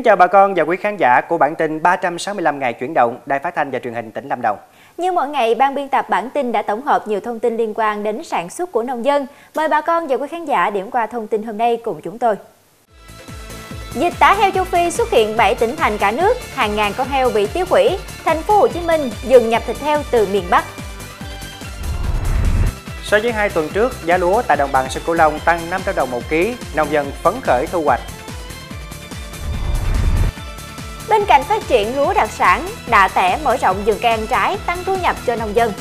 Kính chào bà con và quý khán giả của bản tin 365 ngày chuyển động Đài Phát thanh và Truyền hình tỉnh Lâm Đồng. Như mọi ngày, ban biên tập bản tin đã tổng hợp nhiều thông tin liên quan đến sản xuất của nông dân. Mời bà con và quý khán giả điểm qua thông tin hôm nay cùng chúng tôi. Dịch tả heo châu Phi xuất hiện 7 tỉnh thành cả nước, hàng ngàn con heo bị tiêu hủy. Thành phố Hồ Chí Minh dừng nhập thịt heo từ miền Bắc. So với hai tuần trước, giá lúa tại đồng bằng sông Cửu Long tăng 500 đồng một ký, nông dân phấn khởi thu hoạch. Bên cạnh phát triển lúa đặc sản, Đạ Tẻ mở rộng vườn cây ăn trái, tăng thu nhập cho nông dân.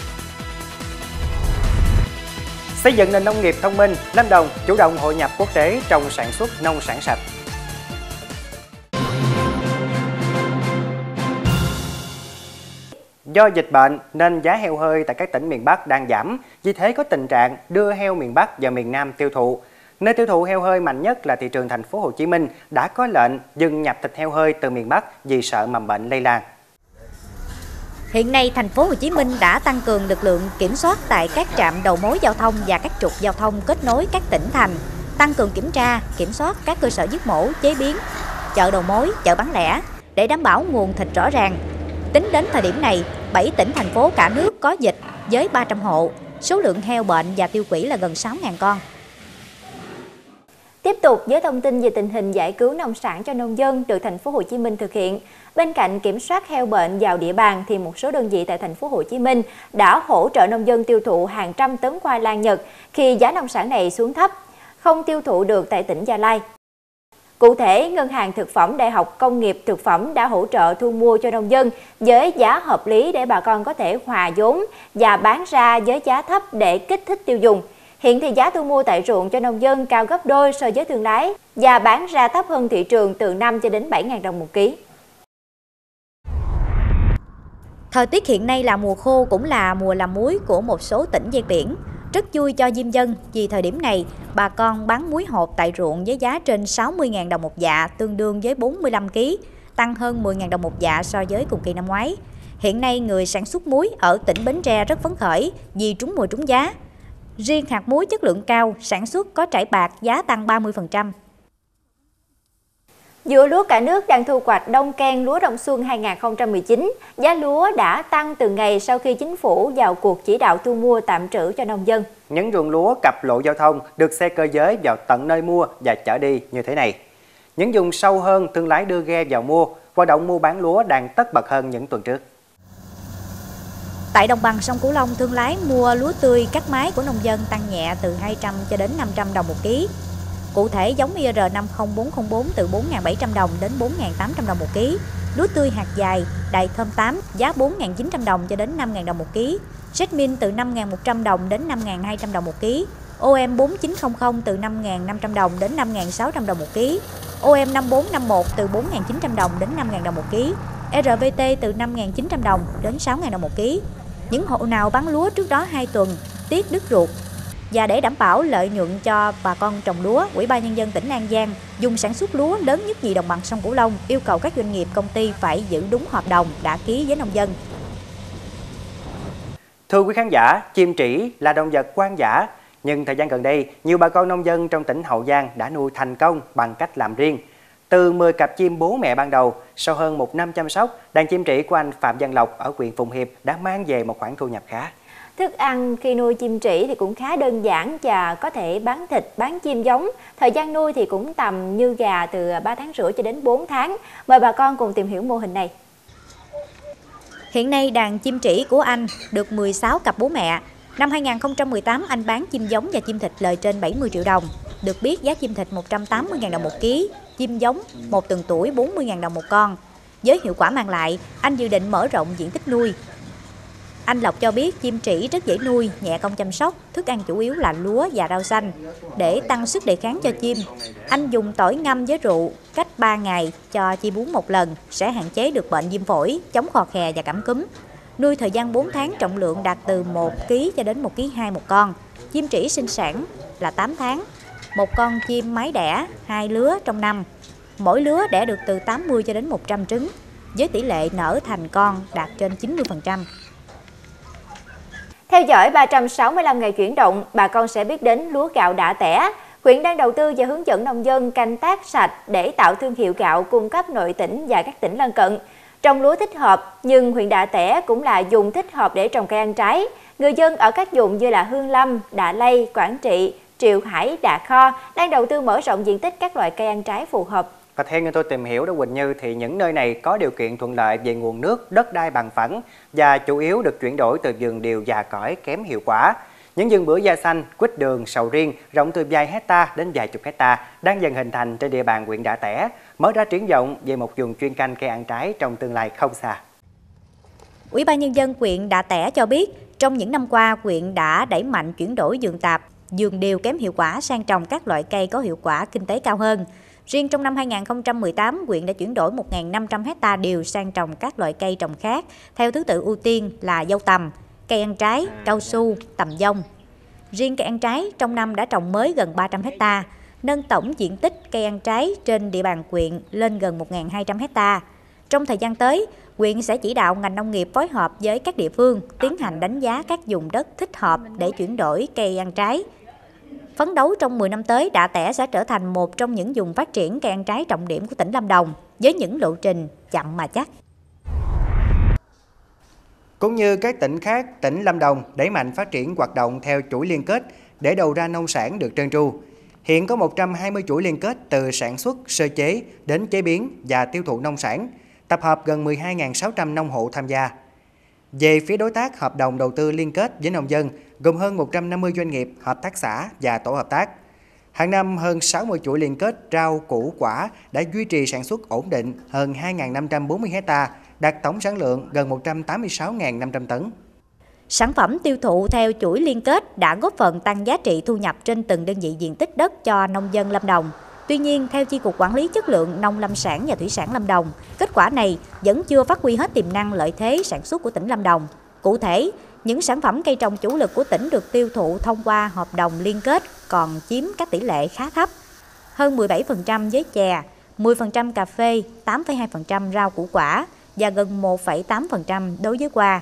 Xây dựng nền nông nghiệp thông minh, Lâm Đồng chủ động hội nhập quốc tế trong sản xuất nông sản sạch. Do dịch bệnh nên giá heo hơi tại các tỉnh miền Bắc đang giảm, vì thế có tình trạng đưa heo miền Bắc vào miền Nam tiêu thụ. Nơi tiêu thụ heo hơi mạnh nhất là thị trường thành phố Hồ Chí Minh đã có lệnh dừng nhập thịt heo hơi từ miền Bắc vì sợ mầm bệnh lây lan. Hiện nay, thành phố Hồ Chí Minh đã tăng cường lực lượng kiểm soát tại các trạm đầu mối giao thông và các trục giao thông kết nối các tỉnh thành, tăng cường kiểm tra, kiểm soát các cơ sở giết mổ, chế biến, chợ đầu mối, chợ bán lẻ để đảm bảo nguồn thịt rõ ràng. Tính đến thời điểm này, 7 tỉnh thành phố cả nước có dịch với 300 hộ, số lượng heo bệnh và tiêu hủy là gần 6.000 con. Tiếp tục với thông tin về tình hình giải cứu nông sản cho nông dân được thành phố Hồ Chí Minh thực hiện. Bên cạnh kiểm soát heo bệnh vào địa bàn thì một số đơn vị tại thành phố Hồ Chí Minh đã hỗ trợ nông dân tiêu thụ hàng trăm tấn khoai lang Nhật khi giá nông sản này xuống thấp, không tiêu thụ được tại tỉnh Gia Lai. Cụ thể, Ngân hàng Thực phẩm Đại học Công nghiệp Thực phẩm đã hỗ trợ thu mua cho nông dân với giá hợp lý để bà con có thể hòa vốn và bán ra với giá thấp để kích thích tiêu dùng. Hiện thì giá thu mua tại ruộng cho nông dân cao gấp đôi so với thương lái và bán ra thấp hơn thị trường từ 5 cho đến 7.000 đồng một ký. Thời tiết hiện nay là mùa khô cũng là mùa làm muối của một số tỉnh ven biển. Rất vui cho diêm dân vì thời điểm này bà con bán muối hộp tại ruộng với giá trên 60.000 đồng một dạ tương đương với 45 kg, tăng hơn 10.000 đồng một dạ so với cùng kỳ năm ngoái. Hiện nay người sản xuất muối ở tỉnh Bến Tre rất phấn khởi vì trúng mùa trúng giá. Riêng hạt muối chất lượng cao sản xuất có trải bạc giá tăng 30%. Giữa lúa cả nước đang thu hoạch đông ken lúa đông xuân 2019, giá lúa đã tăng từ ngày sau khi chính phủ vào cuộc chỉ đạo thu mua tạm trữ cho nông dân. Những ruộng lúa cặp lộ giao thông được xe cơ giới vào tận nơi mua và chở đi như thế này. Những vùng sâu hơn, thương lái đưa ghe vào mua, hoạt động mua bán lúa đang tất bật hơn những tuần trước. Tại đồng bằng sông Cửu Long, thương lái mua lúa tươi cắt mái của nông dân tăng nhẹ từ 200 cho đến 500 đồng một ký. Cụ thể giống IR50404 từ 4.700 đồng đến 4.800 đồng một ký. Lúa tươi hạt dài, đại thơm 8 giá 4.900 đồng cho đến 5.000 đồng một ký. Jasmine từ 5.100 đồng đến 5.200 đồng một ký. OM 4900 từ 5.500 đồng đến 5.600 đồng một ký. OM 5451 từ 4.900 đồng đến 5.000 đồng một ký. RVT từ 5.900 đồng đến 6.000 đồng một ký. Những hộ nào bán lúa trước đó 2 tuần, tiết đứt ruột và để đảm bảo lợi nhuận cho bà con trồng lúa, Ủy ban nhân dân tỉnh An Giang dùng sản xuất lúa lớn nhất nhì đồng bằng sông Cửu Long yêu cầu các doanh nghiệp công ty phải giữ đúng hợp đồng đã ký với nông dân. Thưa quý khán giả, chim trĩ là động vật quan giả, nhưng thời gian gần đây, nhiều bà con nông dân trong tỉnh Hậu Giang đã nuôi thành công bằng cách làm riêng. Từ 10 cặp chim bố mẹ ban đầu, sau hơn một năm chăm sóc, đàn chim trĩ của anh Phạm Văn Lộc ở huyện Phụng Hiệp đã mang về một khoản thu nhập khá. Thức ăn khi nuôi chim trĩ thì cũng khá đơn giản và có thể bán thịt, bán chim giống. Thời gian nuôi thì cũng tầm như gà từ 3 tháng rưỡi cho đến 4 tháng. Mời bà con cùng tìm hiểu mô hình này. Hiện nay đàn chim trĩ của anh được 16 cặp bố mẹ. Năm 2018 anh bán chim giống và chim thịt lời trên 70 triệu đồng. Được biết giá chim thịt 180.000 đồng một ký, chim giống một tuần tuổi 40.000 đồng một con. Với hiệu quả mang lại, anh dự định mở rộng diện tích nuôi. Anh Lộc cho biết chim trĩ rất dễ nuôi, nhẹ công chăm sóc, thức ăn chủ yếu là lúa và rau xanh. Để tăng sức đề kháng cho chim, anh dùng tỏi ngâm với rượu cách 3 ngày cho chim uống một lần sẽ hạn chế được bệnh viêm phổi, chống khò khè và cảm cúm. Nuôi thời gian 4 tháng trọng lượng đạt từ 1 kg cho đến 1 kg 2 một con. Chim trĩ sinh sản là 8 tháng. Một con chim mái đẻ, hai lứa trong năm. Mỗi lứa đẻ được từ 80 cho đến 100 trứng, với tỷ lệ nở thành con đạt trên 90%. Theo dõi 365 ngày chuyển động, bà con sẽ biết đến lúa gạo đã tẻ. huyện đang đầu tư và hướng dẫn nông dân canh tác sạch để tạo thương hiệu gạo cung cấp nội tỉnh và các tỉnh lân cận. Trồng lúa thích hợp, nhưng huyện Đạ Tẻ cũng là dùng thích hợp để trồng cây ăn trái. Người dân ở các vùng như là Hương Lâm, Đạ Lây, Quảng Trị, Triệu Hải, Đạ Kho đang đầu tư mở rộng diện tích các loại cây ăn trái phù hợp. Và theo như tôi tìm hiểu đó Quỳnh Như thì những nơi này có điều kiện thuận lợi về nguồn nước, đất đai bằng phẳng và chủ yếu được chuyển đổi từ vườn điều già cõi kém hiệu quả. Những vườn bưởi da xanh, quýt đường, sầu riêng rộng từ vài hecta đến vài chục hecta đang dần hình thành trên địa bàn huyện Đạ Tẻ, mở ra triển vọng về một vùng chuyên canh cây ăn trái trong tương lai không xa. Ủy ban nhân dân huyện Đạ Tẻ cho biết, trong những năm qua, huyện đã đẩy mạnh chuyển đổi vườn tạp, dường điều kém hiệu quả sang trồng các loại cây có hiệu quả kinh tế cao hơn. Riêng trong năm 2018, huyện đã chuyển đổi 1.500 hecta điều sang trồng các loại cây trồng khác theo thứ tự ưu tiên là dâu tầm, cây ăn trái, cao su, tầm dông. Riêng cây ăn trái trong năm đã trồng mới gần 300 hecta, nâng tổng diện tích cây ăn trái trên địa bàn huyện lên gần 1.200 hecta. Trong thời gian tới, huyện sẽ chỉ đạo ngành nông nghiệp phối hợp với các địa phương tiến hành đánh giá các vùng đất thích hợp để chuyển đổi cây ăn trái. Phấn đấu trong 10 năm tới, Đạ Tẻ sẽ trở thành một trong những vùng phát triển cây ăn trái trọng điểm của tỉnh Lâm Đồng với những lộ trình chậm mà chắc. Cũng như các tỉnh khác, tỉnh Lâm Đồng đẩy mạnh phát triển hoạt động theo chuỗi liên kết để đầu ra nông sản được trơn tru. Hiện có 120 chuỗi liên kết từ sản xuất, sơ chế đến chế biến và tiêu thụ nông sản, tập hợp gần 12.600 nông hộ tham gia. Về phía đối tác hợp đồng đầu tư liên kết với nông dân, gồm hơn 150 doanh nghiệp, hợp tác xã và tổ hợp tác. Hàng năm, hơn 60 chuỗi liên kết rau, củ, quả đã duy trì sản xuất ổn định hơn 2.540 hecta, đạt tổng sản lượng gần 186.500 tấn. Sản phẩm tiêu thụ theo chuỗi liên kết đã góp phần tăng giá trị thu nhập trên từng đơn vị diện tích đất cho nông dân Lâm Đồng. Tuy nhiên, theo Chi cục Quản lý Chất lượng Nông lâm sản và Thủy sản Lâm Đồng, kết quả này vẫn chưa phát huy hết tiềm năng lợi thế sản xuất của tỉnh Lâm Đồng. Cụ thể, những sản phẩm cây trồng chủ lực của tỉnh được tiêu thụ thông qua hợp đồng liên kết còn chiếm các tỷ lệ khá thấp. Hơn 17% với chè, 10% cà phê, 8,2% rau củ quả và gần 1,8% đối với hoa.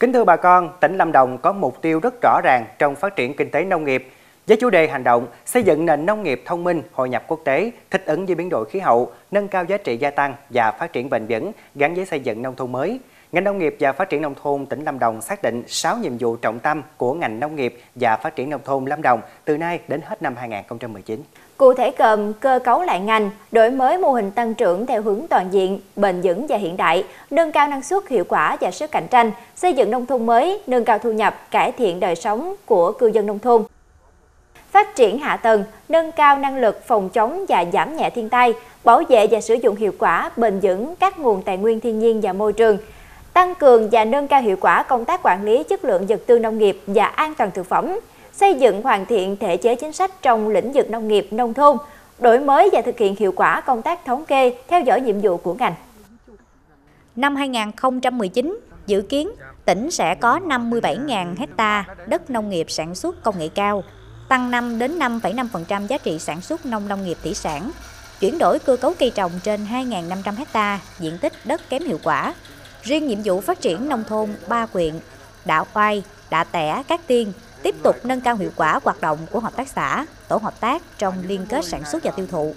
Kính thưa bà con, tỉnh Lâm Đồng có mục tiêu rất rõ ràng trong phát triển kinh tế nông nghiệp với chủ đề hành động xây dựng nền nông nghiệp thông minh, hội nhập quốc tế, thích ứng với biến đổi khí hậu, nâng cao giá trị gia tăng và phát triển bền vững gắn với xây dựng nông thôn mới. Ngành nông nghiệp và phát triển nông thôn tỉnh Lâm Đồng xác định 6 nhiệm vụ trọng tâm của ngành nông nghiệp và phát triển nông thôn Lâm Đồng từ nay đến hết năm 2019. Cụ thể gồm cơ cấu lại ngành, đổi mới mô hình tăng trưởng theo hướng toàn diện, bền vững và hiện đại, nâng cao năng suất, hiệu quả và sức cạnh tranh, xây dựng nông thôn mới, nâng cao thu nhập, cải thiện đời sống của cư dân nông thôn. Phát triển hạ tầng, nâng cao năng lực phòng chống và giảm nhẹ thiên tai, bảo vệ và sử dụng hiệu quả bền vững các nguồn tài nguyên thiên nhiên và môi trường, tăng cường và nâng cao hiệu quả công tác quản lý chất lượng vật tư nông nghiệp và an toàn thực phẩm, xây dựng hoàn thiện thể chế chính sách trong lĩnh vực nông nghiệp nông thôn, đổi mới và thực hiện hiệu quả công tác thống kê, theo dõi nhiệm vụ của ngành. Năm 2019, dự kiến tỉnh sẽ có 57.000 hecta đất nông nghiệp sản xuất công nghệ cao, tăng 5 đến 5,5% giá trị sản xuất nông lâm nghiệp thủy sản, chuyển đổi cơ cấu cây trồng trên 2.500 hecta diện tích đất kém hiệu quả. Riêng nhiệm vụ phát triển nông thôn ba quyện, Đạ Oai, Đạ Tẻ, Cát Tiên tiếp tục nâng cao hiệu quả hoạt động của hợp tác xã, tổ hợp tác trong liên kết sản xuất và tiêu thụ.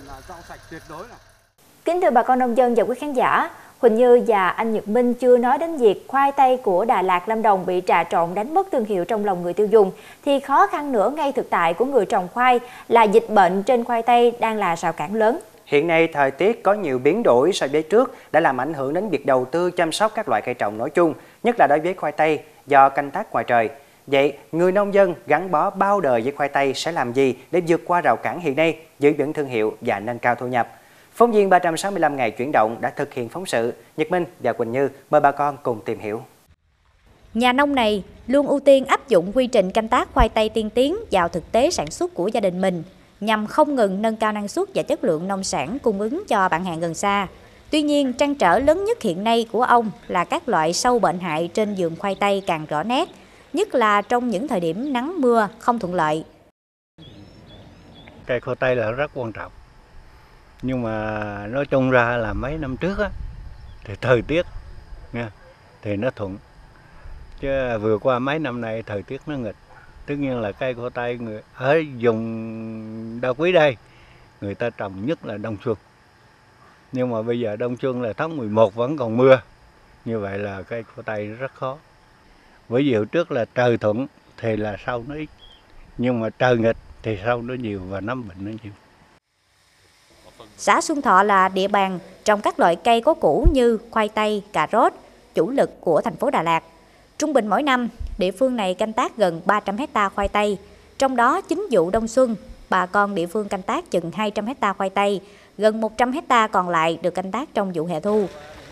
Kính thưa bà con nông dân và quý khán giả, Huỳnh Như và anh Nhật Minh chưa nói đến việc khoai tây của Đà Lạt Lâm Đồng bị trà trộn đánh mất thương hiệu trong lòng người tiêu dùng thì khó khăn nữa ngay thực tại của người trồng khoai là dịch bệnh trên khoai tây đang là rào cản lớn. Hiện nay thời tiết có nhiều biến đổi so với trước đã làm ảnh hưởng đến việc đầu tư chăm sóc các loại cây trồng nói chung, nhất là đối với khoai tây do canh tác ngoài trời. Vậy, người nông dân gắn bó bao đời với khoai tây sẽ làm gì để vượt qua rào cản hiện nay, giữ vững thương hiệu và nâng cao thu nhập? Phóng viên 365 ngày chuyển động đã thực hiện phóng sự. Nhật Minh và Quỳnh Như mời bà con cùng tìm hiểu. Nhà nông này luôn ưu tiên áp dụng quy trình canh tác khoai tây tiên tiến vào thực tế sản xuất của gia đình mình nhằm không ngừng nâng cao năng suất và chất lượng nông sản cung ứng cho bạn hàng gần xa. Tuy nhiên, trăn trở lớn nhất hiện nay của ông là các loại sâu bệnh hại trên vườn khoai tây càng rõ nét, nhất là trong những thời điểm nắng mưa không thuận lợi. Cây khoai tây là rất quan trọng nhưng mà nói chung ra là mấy năm trước á thì thời tiết nha thì nó thuận chứ vừa qua mấy năm nay thời tiết nó nghịch tất nhiên là cây khoai tây người ở vùng đa quý đây người ta trồng nhất là đông xuân. Nhưng mà bây giờ đông xuân là tháng 11 vẫn còn mưa như vậy là cây khoai tây rất khó. Với vì trước là trời thuận thì là sau nó ít nhưng mà trời nghịch thì sau nó nhiều và nấm bệnh nó nhiều. Xã Xuân Thọ là địa bàn trồng các loại cây có củ như khoai tây, cà rốt, chủ lực của thành phố Đà Lạt. Trung bình mỗi năm, địa phương này canh tác gần 300 hecta khoai tây, trong đó chính vụ đông xuân, bà con địa phương canh tác chừng 200 hecta khoai tây, gần 100 hecta còn lại được canh tác trong vụ hè thu.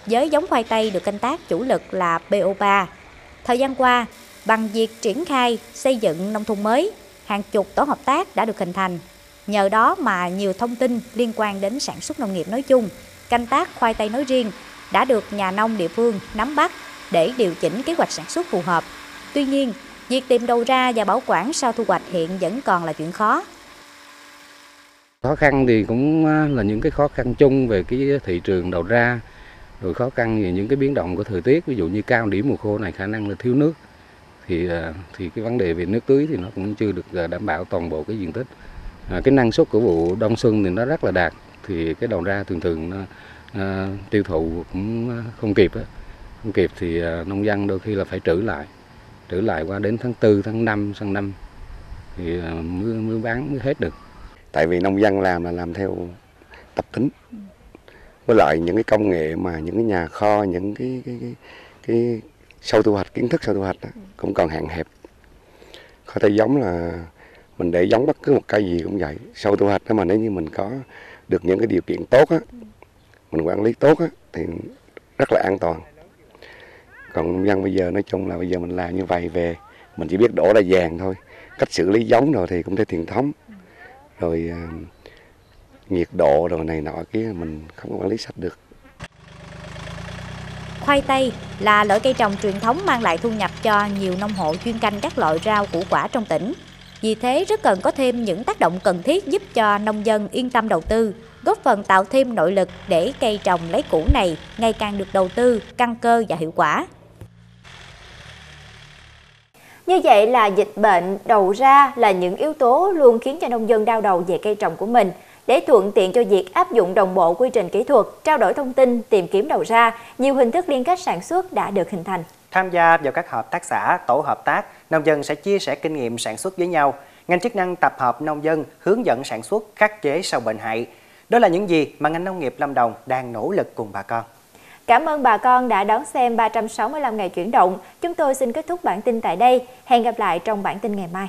Với giống khoai tây được canh tác chủ lực là BO3. Thời gian qua, bằng việc triển khai xây dựng nông thôn mới, hàng chục tổ hợp tác đã được hình thành. Nhờ đó mà nhiều thông tin liên quan đến sản xuất nông nghiệp nói chung, canh tác khoai tây nói riêng đã được nhà nông địa phương nắm bắt để điều chỉnh kế hoạch sản xuất phù hợp. Tuy nhiên, việc tìm đầu ra và bảo quản sau thu hoạch hiện vẫn còn là chuyện khó. Khó khăn thì cũng à, là những cái khó khăn chung về cái thị trường đầu ra, rồi khó khăn về những cái biến động của thời tiết, ví dụ như cao điểm mùa khô này khả năng là thiếu nước thì à, thì cái vấn đề về nước tưới thì nó cũng chưa được à, đảm bảo toàn bộ cái diện tích. À, cái năng suất của vụ đông xuân thì nó rất là đạt thì cái đầu ra thường thường nó à, tiêu thụ cũng không kịp á không kịp thì à, nông dân đôi khi là phải trữ lại trữ lại qua đến tháng 4, tháng 5, sang năm thì à, mới, mới bán mới hết được. Tại vì nông dân làm là làm theo tập tính. Với lại những cái công nghệ mà những cái nhà kho những cái cái cái, cái sâu thu hoạch kiến thức sâu thu hoạch đó, cũng còn hạn hẹp. Có thể giống là mình để giống bất cứ một cây gì cũng vậy. Sâu thu hoạch đó mà nếu như mình có được những cái điều kiện tốt á mình quản lý tốt á thì rất là an toàn còn nông dân bây giờ nói chung là bây giờ mình làm như vậy về mình chỉ biết đổ ra vàng thôi cách xử lý giống rồi thì cũng theo truyền thống rồi ờ, nhiệt độ rồi này nọ kia mình không có quản lý sạch được Khoai tây là loại cây trồng truyền thống mang lại thu nhập cho nhiều nông hộ chuyên canh các loại rau củ quả trong tỉnh. Vì thế rất cần có thêm những tác động cần thiết giúp cho nông dân yên tâm đầu tư, góp phần tạo thêm nội lực để cây trồng lấy củ này ngày càng được đầu tư, căn cơ và hiệu quả. Như vậy là dịch bệnh đầu ra là những yếu tố luôn khiến cho nông dân đau đầu về cây trồng của mình. Để thuận tiện cho việc áp dụng đồng bộ quy trình kỹ thuật, trao đổi thông tin, tìm kiếm đầu ra, nhiều hình thức liên kết sản xuất đã được hình thành. Tham gia vào các hợp tác xã, tổ hợp tác, nông dân sẽ chia sẻ kinh nghiệm sản xuất với nhau. Ngành chức năng tập hợp nông dân hướng dẫn sản xuất khắc chế sâu bệnh hại. Đó là những gì mà ngành nông nghiệp Lâm Đồng đang nỗ lực cùng bà con. Cảm ơn bà con đã đón xem 365 ngày chuyển động. Chúng tôi xin kết thúc bản tin tại đây. Hẹn gặp lại trong bản tin ngày mai.